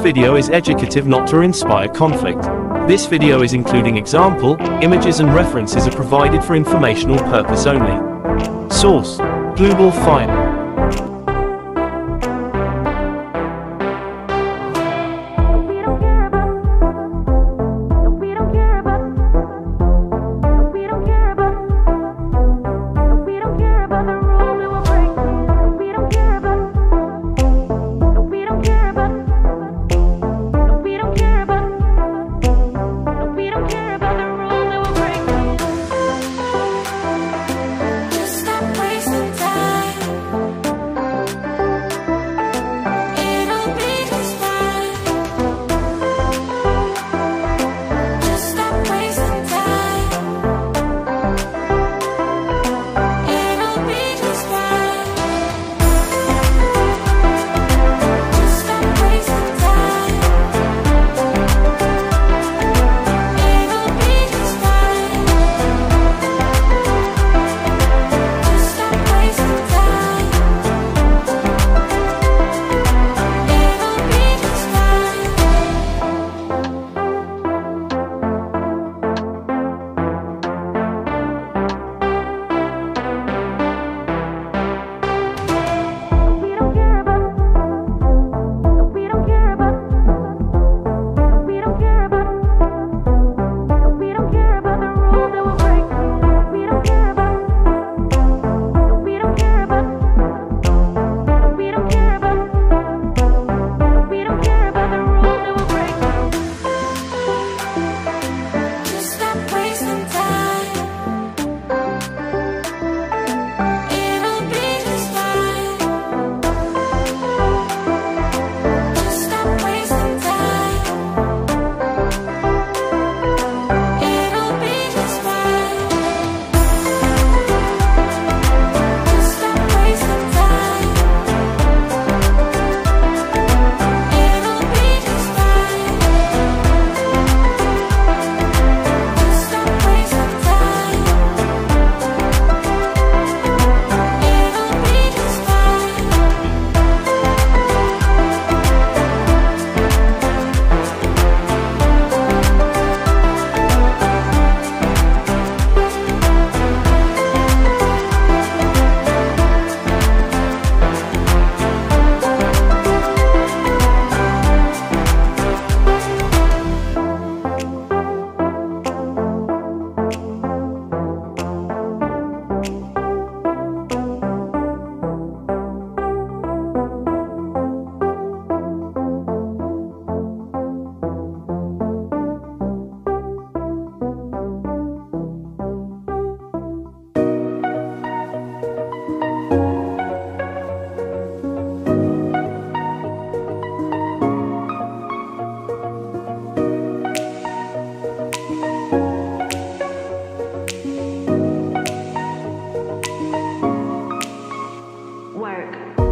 video is educative not to inspire conflict. This video is including example, images and references are provided for informational purpose only. Source, Global Fire. work.